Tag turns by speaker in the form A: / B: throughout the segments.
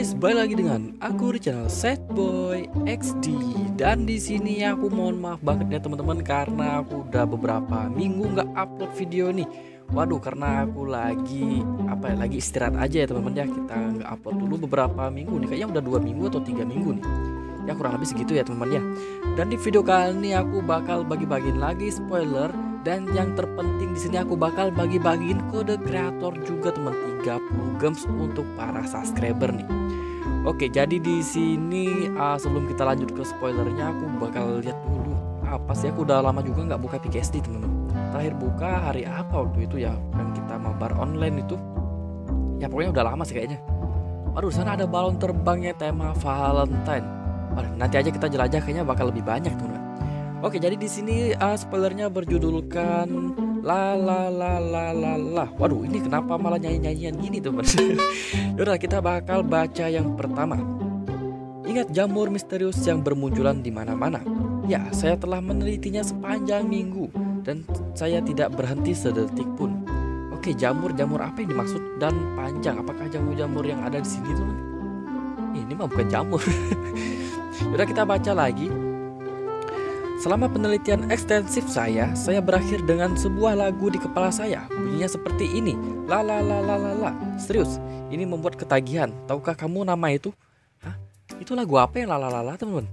A: guys, balik lagi dengan aku di channel Setboy XD dan di sini aku mohon maaf banget ya teman-teman karena aku udah beberapa minggu nggak upload video nih. Waduh, karena aku lagi apa ya, lagi istirahat aja ya teman-teman ya kita nggak upload dulu beberapa minggu nih, kayaknya udah dua minggu atau tiga minggu nih. Ya kurang lebih segitu ya teman-teman ya. Dan di video kali ini aku bakal bagi-bagiin lagi spoiler dan yang terpenting di sini aku bakal bagi-bagiin kode kreator juga teman 30 gems untuk para subscriber nih. Oke, jadi di sini uh, sebelum kita lanjut ke spoilernya aku bakal lihat dulu apa sih aku udah lama juga nggak buka PKSD teman-teman. Terakhir buka hari apa waktu itu ya kan kita mabar online itu. Ya pokoknya udah lama sih kayaknya. Waduh, sana ada balon terbangnya tema Valentine. Nanti aja kita jelajah kayaknya bakal lebih banyak teman-teman. Oke, jadi di sini uh, spoilernya berjudulkan la la la la la la. Waduh, ini kenapa malah nyanyi-nyanyian gini tuh, Mas? Yaudah, kita bakal baca yang pertama. Ingat jamur misterius yang bermunculan di mana-mana. Ya, saya telah menelitinya sepanjang minggu dan saya tidak berhenti sedetik pun. Oke, jamur-jamur apa yang dimaksud dan panjang? Apakah jamur-jamur yang ada di sini tuh? Ini mah bukan jamur. Yaudah kita baca lagi Selama penelitian ekstensif saya, saya berakhir dengan sebuah lagu di kepala saya. Bunyinya seperti ini. La la la la la la. Serius, ini membuat ketagihan. Tahukah kamu nama itu? Hah? Itu lagu apa yang la la la la, teman-teman?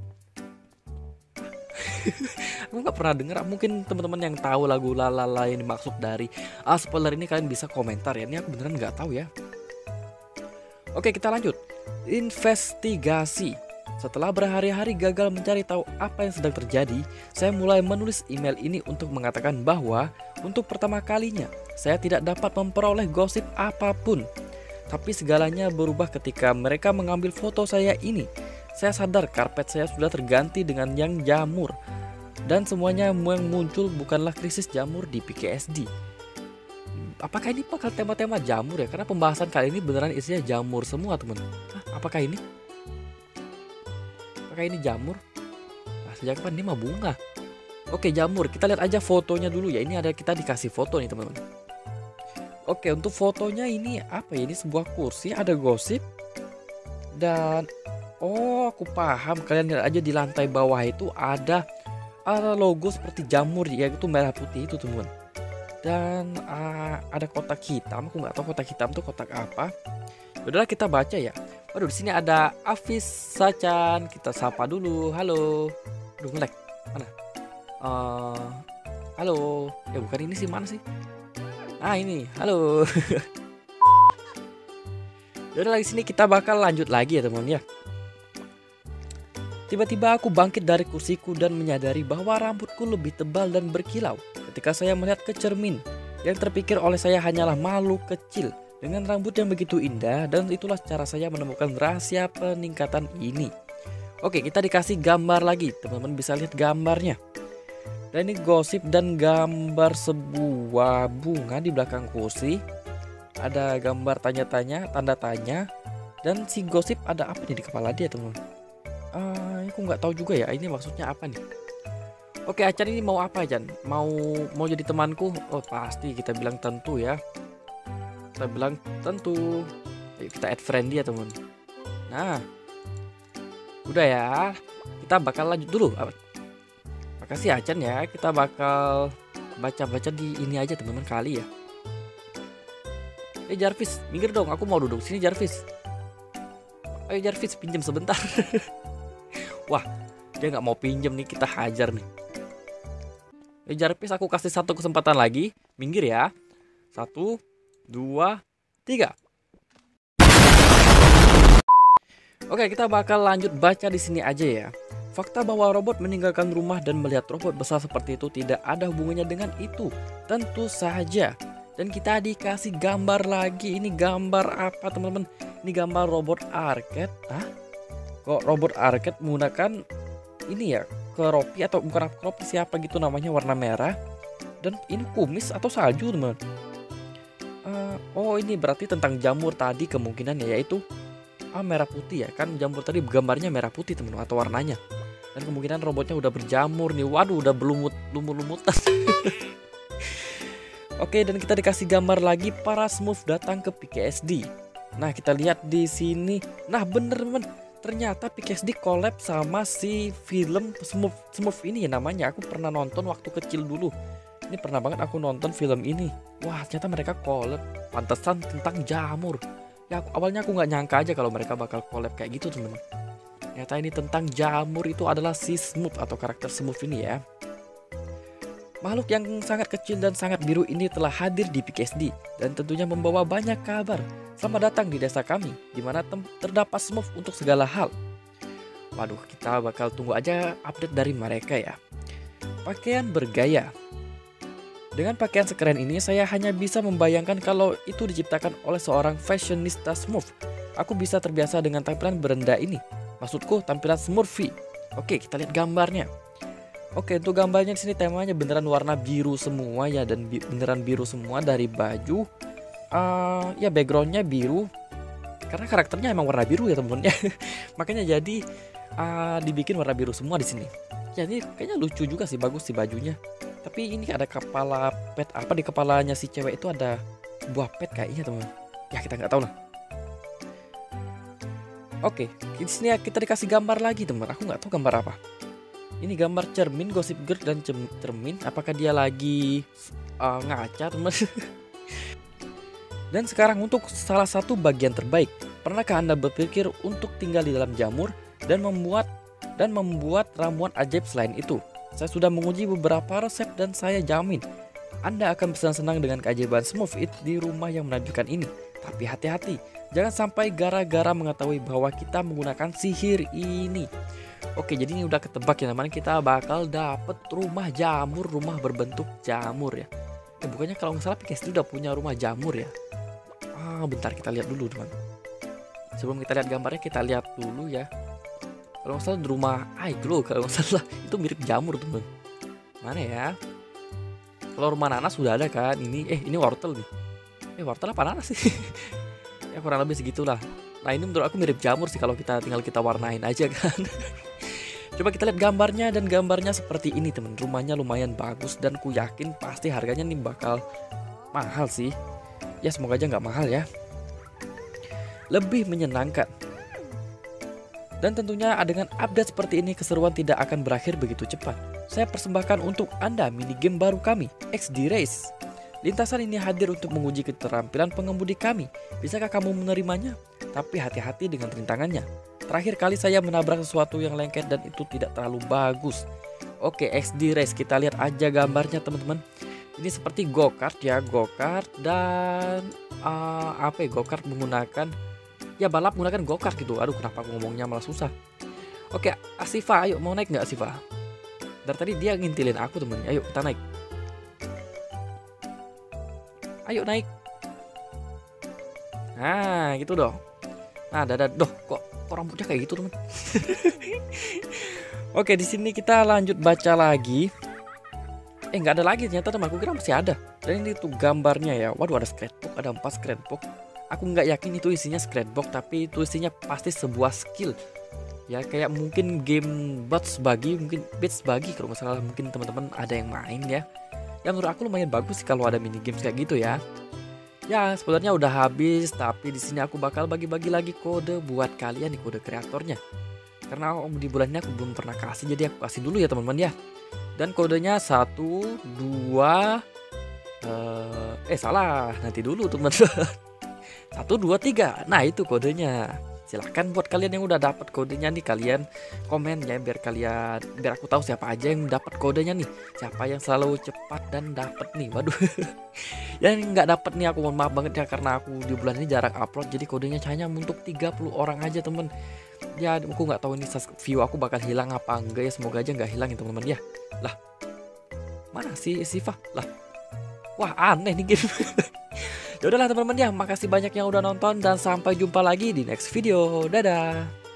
A: Aku nggak pernah dengar. Mungkin teman-teman yang tahu lagu la la la yang dimaksud dari ah spoiler ini kalian bisa komentar ya. Ini aku beneran nggak tahu ya. Oke, kita lanjut. Investigasi. Setelah berhari-hari gagal mencari tahu apa yang sedang terjadi, saya mulai menulis email ini untuk mengatakan bahwa untuk pertama kalinya saya tidak dapat memperoleh gosip apa pun. Tapi segalanya berubah ketika mereka mengambil foto saya ini. Saya sadar karpet saya sudah terganti dengan yang jamur. Dan semuanya yang muncul bukanlah krisis jamur di PKSD. Apakah ini bakal tema-tema jamur ya? Karena pembahasan kali ini beneran isinya jamur semua teman. Apakah ini? Apakah ini jamur? Nah, sejak kapan ini mah bunga? Oke jamur, kita lihat aja fotonya dulu ya. Ini ada kita dikasih foto nih teman-teman. Oke untuk fotonya ini apa ya? Ini sebuah kursi, ada gosip dan oh aku paham. Kalian lihat aja di lantai bawah itu ada ada logo seperti jamur ya itu merah putih itu teman. Dan uh, ada kotak hitam. Aku nggak tahu kotak hitam itu kotak apa. Udahlah kita baca ya. Waduh, di sini ada Afis Sacan. Kita sapa dulu. Halo. Aduh, ngelek. Mana? Uh, halo. Ya bukan ini sih, mana sih? Ah, ini. Halo. Yaudah lagi sini kita bakal lanjut lagi ya, teman ya. Tiba-tiba aku bangkit dari kursiku dan menyadari bahwa rambutku lebih tebal dan berkilau ketika saya melihat ke cermin. Yang terpikir oleh saya hanyalah makhluk kecil dengan rambut yang begitu indah dan itulah cara saya menemukan rahasia peningkatan ini. Oke, kita dikasih gambar lagi. Teman-teman bisa lihat gambarnya. Dan ini gosip dan gambar sebuah bunga di belakang kursi. Ada gambar tanya-tanya, tanda tanya. Dan si gosip ada apa nih di kepala dia, teman-teman? Uh, aku nggak tahu juga ya. Ini maksudnya apa nih? Oke, acara ini mau apa, Jan? Mau mau jadi temanku? Oh, pasti kita bilang tentu ya kita bilang tentu. Ayo kita add friend dia teman. Nah udah ya. Kita bakal lanjut dulu. Makasih Acan ya. Kita bakal baca-baca di ini aja teman-teman kali ya. Eh Jarvis minggir dong. Aku mau duduk sini Jarvis. Ayo Jarvis pinjam sebentar. Wah dia nggak mau pinjam nih. Kita hajar nih. Eh Jarvis aku kasih satu kesempatan lagi. Minggir ya. Satu dua, tiga. Oke, kita bakal lanjut baca di sini aja ya. Fakta bahwa robot meninggalkan rumah dan melihat robot besar seperti itu tidak ada hubungannya dengan itu. Tentu saja. Dan kita dikasih gambar lagi. Ini gambar apa teman-teman? Ini gambar robot arcade. Hah? Kok robot arcade menggunakan ini ya? Keropi atau bukan keropi siapa gitu namanya warna merah. Dan ini kumis atau salju teman. Uh, oh ini berarti tentang jamur tadi kemungkinan ya yaitu ah merah putih ya. Kan jamur tadi gambarnya merah putih teman atau warnanya. Dan kemungkinan robotnya udah berjamur nih. Waduh udah belumut lumut-lumutan. Oke dan kita dikasih gambar lagi. Para smooth datang ke PKSD Nah kita lihat di sini. Nah bener teman ternyata PKSD collab sama si film Smurf, Smurf ini ya namanya. Aku pernah nonton waktu kecil dulu. Ini pernah banget aku nonton film ini. Wah ternyata mereka collab. Pantesan tentang jamur. Ya aku, awalnya aku nggak nyangka aja kalau mereka bakal collab kayak gitu teman. Ternyata ini tentang jamur itu adalah si Smurf atau karakter Smurf ini ya. Makhluk yang sangat kecil dan sangat biru ini telah hadir di PKSD dan tentunya membawa banyak kabar. Selamat datang di desa kami, di mana terdapat smooth untuk segala hal. Waduh, kita bakal tunggu aja update dari mereka ya. Pakaian bergaya. Dengan pakaian sekeren ini, saya hanya bisa membayangkan kalau itu diciptakan oleh seorang fashionista smooth. Aku bisa terbiasa dengan tampilan berenda ini. Maksudku, tampilan smurfy. Oke, kita lihat gambarnya. Oke, untuk gambarnya di sini temanya beneran warna biru semua ya dan bi beneran biru semua dari baju. Uh, ya backgroundnya biru karena karakternya emang warna biru ya temen-temen ya. Makanya jadi uh, dibikin warna biru semua di sini. Jadi kayaknya lucu juga sih bagus sih bajunya. Tapi ini ada kepala pet apa di kepalanya si cewek itu ada buah pet kayaknya teman. Ya kita nggak tahu lah. Oke, di sini kita dikasih gambar lagi teman. Aku nggak tahu gambar apa. Ini gambar cermin Gossip Girl dan cermin. Apakah dia lagi uh, ngaca, teman? dan sekarang untuk salah satu bagian terbaik. Pernahkah Anda berpikir untuk tinggal di dalam jamur dan membuat dan membuat ramuan ajaib selain itu? Saya sudah menguji beberapa resep dan saya jamin Anda akan bersenang-senang dengan keajaiban Smooth It di rumah yang menakjubkan ini. Tapi hati-hati, jangan sampai gara-gara mengetahui bahwa kita menggunakan sihir ini. Oke, jadi ini udah ketebak ya namanya kita bakal dapet rumah jamur, rumah berbentuk jamur ya. Eh, bukannya kalau nggak salah PKS udah punya rumah jamur ya. Ah, bentar kita lihat dulu teman. Sebelum kita lihat gambarnya kita lihat dulu ya. Kalau nggak salah di rumah Aiglo kalau nggak salah itu mirip jamur teman. Mana ya? Kalau rumah nanas sudah ada kan? Ini eh ini wortel nih. Eh wortel apa nanas sih? ya kurang lebih segitulah. Nah ini menurut aku mirip jamur sih kalau kita tinggal kita warnain aja kan. Coba kita lihat gambarnya dan gambarnya seperti ini teman. Rumahnya lumayan bagus dan ku yakin pasti harganya nih bakal mahal sih. Ya semoga aja nggak mahal ya. Lebih menyenangkan. Dan tentunya dengan update seperti ini keseruan tidak akan berakhir begitu cepat. Saya persembahkan untuk Anda mini game baru kami, XD Race. Lintasan ini hadir untuk menguji keterampilan pengemudi kami. Bisakah kamu menerimanya? Tapi hati-hati dengan rintangannya. Terakhir kali saya menabrak sesuatu yang lengket dan itu tidak terlalu bagus. Oke, XD Race kita lihat aja gambarnya teman-teman. Ini seperti go-kart ya, go-kart dan uh, apa ya, go-kart menggunakan ya balap menggunakan go-kart gitu. Aduh, kenapa aku ngomongnya malah susah. Oke, Asifa, ayo mau naik nggak Asifa? Dari tadi dia ngintilin aku temen. Ayo kita naik. Ayo naik. Nah, gitu dong. Nah, dadah, doh kok kok rambutnya kayak gitu teman oke di sini kita lanjut baca lagi eh nggak ada lagi ternyata teman aku kira masih ada dan ini tuh gambarnya ya waduh ada scrapbook ada empat scrapbook aku nggak yakin itu isinya scrapbook tapi itu isinya pasti sebuah skill ya kayak mungkin game bots bagi mungkin bits bagi kalau nggak salah mungkin teman-teman ada yang main ya yang menurut aku lumayan bagus sih kalau ada mini games kayak gitu ya Ya, sebenarnya udah habis, tapi di sini aku bakal bagi-bagi lagi kode buat kalian di kode kreatornya. Karena di bulan ini aku belum pernah kasih, jadi aku kasih dulu ya teman-teman ya. Dan kodenya 1 2 uh, eh salah, nanti dulu teman-teman. 1 2 3. Nah, itu kodenya. Silahkan buat kalian yang udah dapat kodenya nih kalian komen ya biar kalian biar aku tahu siapa aja yang dapat kodenya nih. Siapa yang selalu cepat dan dapat nih. Waduh. Yang nggak dapat nih aku mohon maaf banget ya karena aku di bulan ini jarang upload jadi kodenya hanya untuk 30 orang aja temen. Ya aku nggak tahu ini view aku bakal hilang apa enggak ya semoga aja nggak hilang ya teman-teman ya. Lah. Mana sih Siva? Lah. Wah aneh nih game Ya udahlah teman-teman ya, makasih banyak yang udah nonton dan sampai jumpa lagi di next video. Dadah.